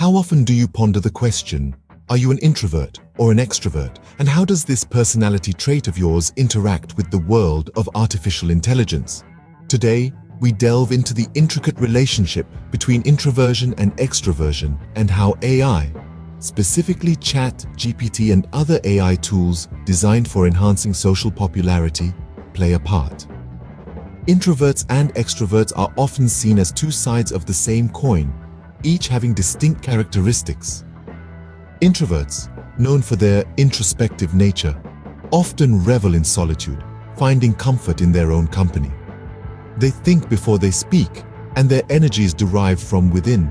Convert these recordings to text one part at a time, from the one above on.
How often do you ponder the question, are you an introvert or an extrovert? And how does this personality trait of yours interact with the world of artificial intelligence? Today, we delve into the intricate relationship between introversion and extroversion and how AI, specifically Chat, GPT and other AI tools designed for enhancing social popularity, play a part. Introverts and extroverts are often seen as two sides of the same coin, each having distinct characteristics. Introverts, known for their introspective nature, often revel in solitude, finding comfort in their own company. They think before they speak, and their energy is derived from within.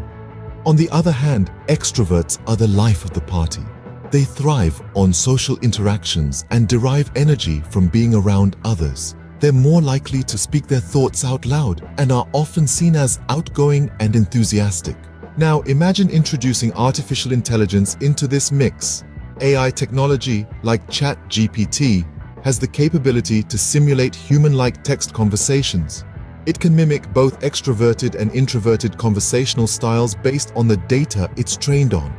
On the other hand, extroverts are the life of the party. They thrive on social interactions and derive energy from being around others. They're more likely to speak their thoughts out loud and are often seen as outgoing and enthusiastic. Now imagine introducing artificial intelligence into this mix. AI technology like ChatGPT has the capability to simulate human-like text conversations. It can mimic both extroverted and introverted conversational styles based on the data it's trained on.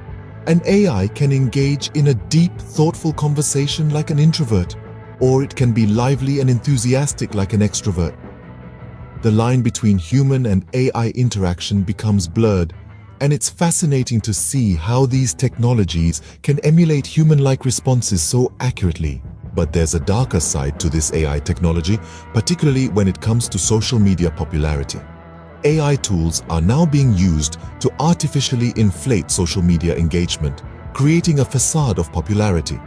An AI can engage in a deep, thoughtful conversation like an introvert, or it can be lively and enthusiastic like an extrovert. The line between human and AI interaction becomes blurred and it's fascinating to see how these technologies can emulate human-like responses so accurately. But there's a darker side to this AI technology, particularly when it comes to social media popularity. AI tools are now being used to artificially inflate social media engagement, creating a facade of popularity.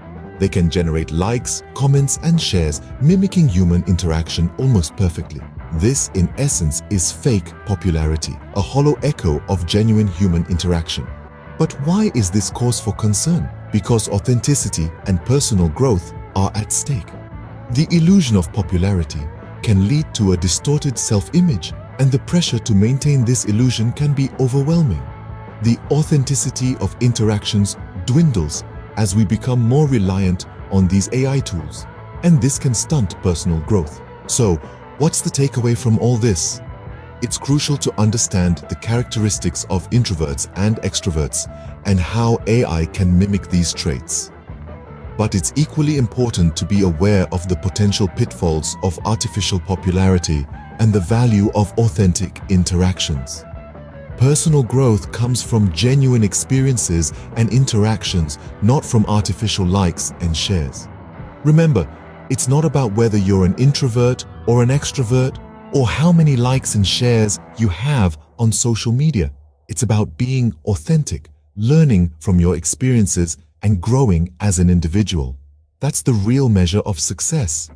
They can generate likes, comments and shares, mimicking human interaction almost perfectly. This, in essence, is fake popularity, a hollow echo of genuine human interaction. But why is this cause for concern? Because authenticity and personal growth are at stake. The illusion of popularity can lead to a distorted self-image, and the pressure to maintain this illusion can be overwhelming. The authenticity of interactions dwindles as we become more reliant on these AI tools, and this can stunt personal growth. So, What's the takeaway from all this? It's crucial to understand the characteristics of introverts and extroverts and how AI can mimic these traits. But it's equally important to be aware of the potential pitfalls of artificial popularity and the value of authentic interactions. Personal growth comes from genuine experiences and interactions, not from artificial likes and shares. Remember, it's not about whether you're an introvert or an extrovert or how many likes and shares you have on social media. It's about being authentic, learning from your experiences and growing as an individual. That's the real measure of success.